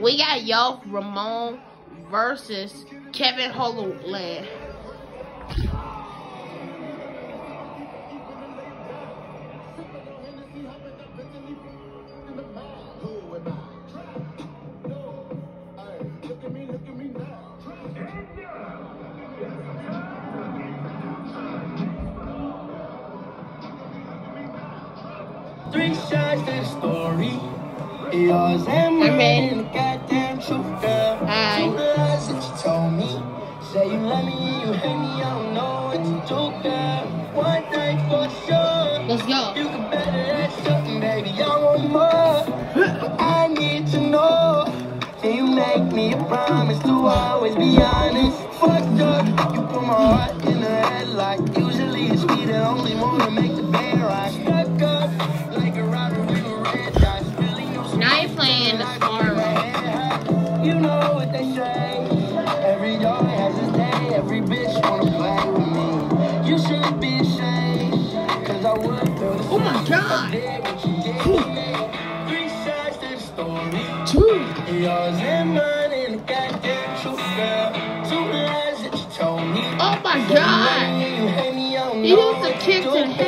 We got Yoel Romero versus Kevin Holland. Three sides to the story. Yours and mine and the goddamn truth, girl. Hi. Two lies that you told me. Say you love me, you hate me, I don't know what to do. One for sure. Let's go. You can better that something, baby. I want more. But I need to know. Can you make me a promise to always be honest? Fucked up. You put my heart know what they say. Every dog has his day. Every bitch wanna play with me. You should be ashamed. Cause I would feel the Oh my same if I God. did what you did to me. Three sides to the story. Two. Yours and mine and the goddamn truth, girl. Two lies that you told me. Oh my Say you love God. you hate me, I He know used to kick to the head.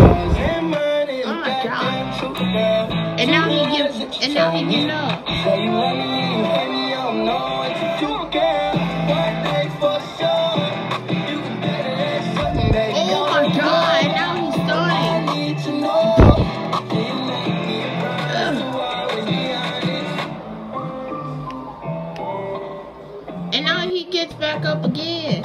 Oh. And now he and now he up. Oh my God, now he's? And now he gets back up again.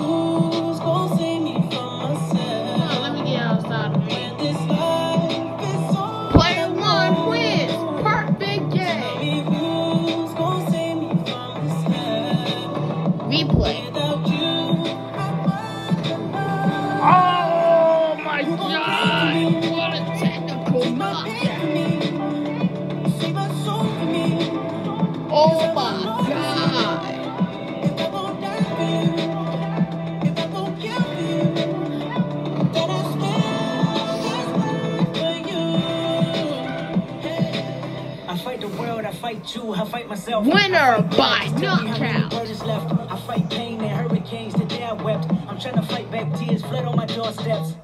you, Oh my God! What a technical knock! Fight you, I fight myself. Winner by dogs, tell me how knockout. I fight pain and hurricanes, today I wept. I'm trying to fight back tears, flood on my doorsteps.